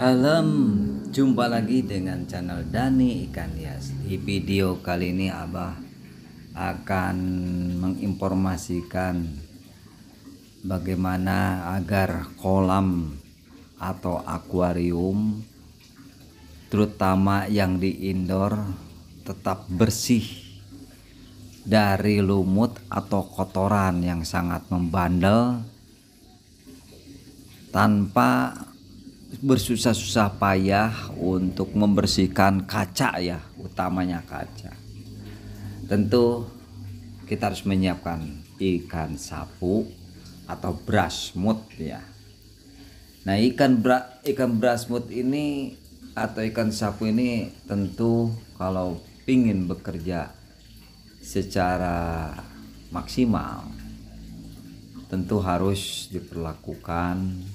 Salam, jumpa lagi dengan channel Dani Ikan Hias. Di video kali ini Abah akan menginformasikan bagaimana agar kolam atau akuarium terutama yang di indoor tetap bersih dari lumut atau kotoran yang sangat membandel tanpa bersusah-susah payah untuk membersihkan kaca ya utamanya kaca. Tentu kita harus menyiapkan ikan sapu atau brasmut ya. Nah ikan bra, ikan brasmut ini atau ikan sapu ini tentu kalau ingin bekerja secara maksimal tentu harus diperlakukan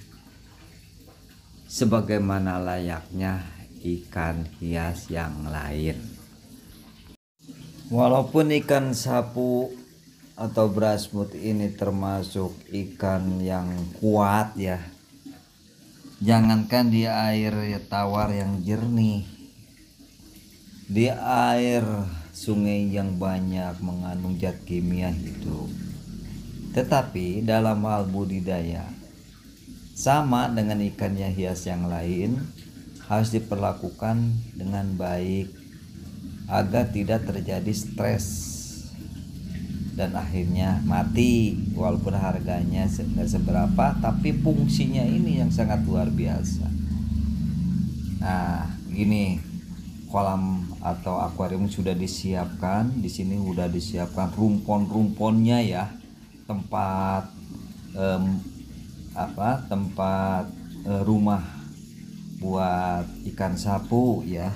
sebagaimana layaknya ikan hias yang lain. Walaupun ikan sapu atau brasmut ini termasuk ikan yang kuat ya. Jangankan di air tawar yang jernih. Di air sungai yang banyak mengandung zat kimia hidup. Tetapi dalam hal budidaya sama dengan ikannya hias yang lain harus diperlakukan dengan baik agar tidak terjadi stres dan akhirnya mati. Walaupun harganya tidak seberapa tapi fungsinya ini yang sangat luar biasa. Nah gini kolam atau akuarium sudah disiapkan di sini sudah disiapkan rumpon-rumponnya ya. Tempat um, apa tempat e, rumah buat ikan sapu ya.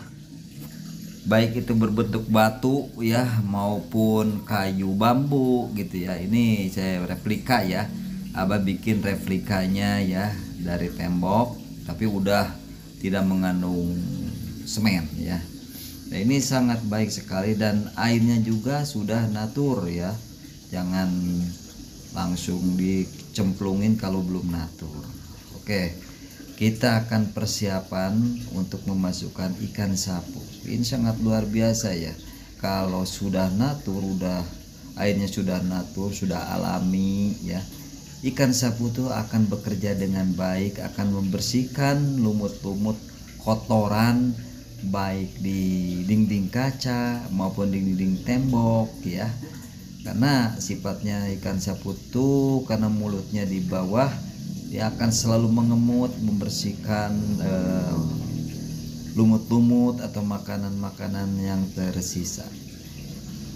Baik itu berbentuk batu ya maupun kayu bambu gitu ya. Ini saya replika ya. Abah bikin replikanya ya dari tembok tapi udah tidak mengandung semen ya. Nah ini sangat baik sekali dan airnya juga sudah natur ya. Jangan langsung dicemplungin kalau belum natur. Oke kita akan persiapan untuk memasukkan ikan sapu. Ini sangat luar biasa ya. Kalau sudah natur udah airnya sudah natur sudah alami ya ikan sapu itu akan bekerja dengan baik akan membersihkan lumut-lumut kotoran baik di dinding kaca maupun di dinding tembok ya karena sifatnya ikan saputu karena mulutnya di bawah dia akan selalu mengemut membersihkan lumut-lumut uh, atau makanan-makanan yang tersisa.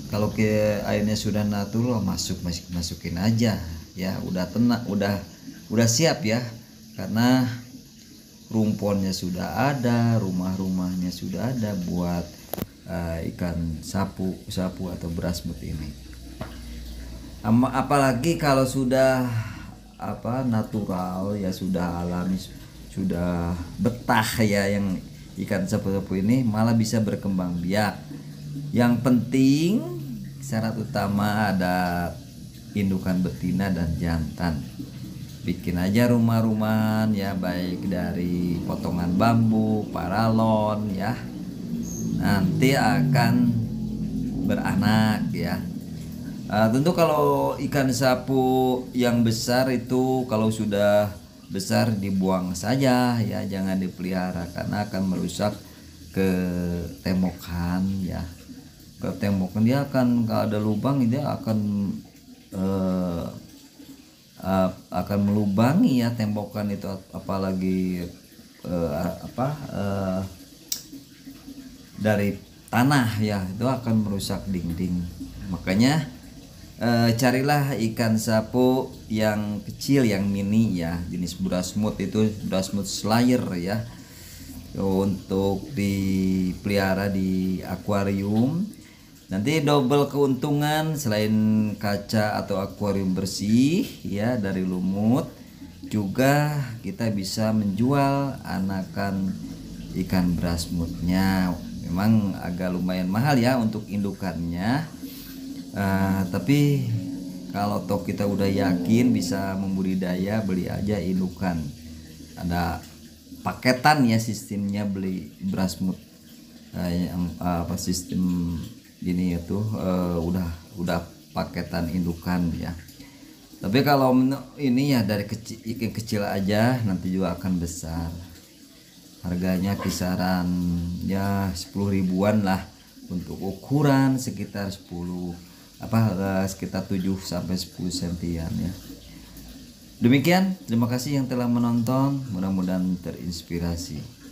Kalau ke airnya sudah natural masuk masuk masukin aja. Ya udah tenang udah udah siap ya. Karena rumponnya sudah ada rumah-rumahnya sudah ada buat uh, ikan sapu sapu atau berasmut ini apalagi kalau sudah apa natural ya sudah alami sudah betah ya yang ikan sapu-sapu ini malah bisa berkembang biak. Yang penting syarat utama ada indukan betina dan jantan. Bikin aja rumah-rumahan ya baik dari potongan bambu paralon ya. Nanti akan beranak ya Uh, tentu kalau ikan sapu yang besar itu kalau sudah besar dibuang saja ya. Jangan dipelihara karena akan merusak ke tembokan ya. Ke tembokan dia akan kalau ada lubang dia akan uh, akan melubangi ya tembokan itu. Apalagi uh, apa uh, dari tanah ya. Itu akan merusak dinding. Makanya e, carilah ikan sapu yang kecil yang mini ya jenis brasmut itu brasmut slayer ya. Untuk dipelihara di akuarium. Nanti double keuntungan selain kaca atau akuarium bersih ya dari lumut juga kita bisa menjual anakan ikan brasmutnya memang agak lumayan mahal ya untuk indukannya uh, tapi kalau toh kita udah yakin bisa membudidaya beli aja indukan. Ada paketan ya sistemnya beli beras mut eh, yang eh, apa sistem gini itu eh, udah udah paketan indukan ya. Tapi kalau ini ya dari kecil ikan kecil aja nanti juga akan besar. Harganya kisaran ya 10 ribuan lah untuk ukuran sekitar 10 apa eh, sekitar 7 sampai 10 sentian ya. Demikian terima kasih yang telah menonton. Mudah-mudahan terinspirasi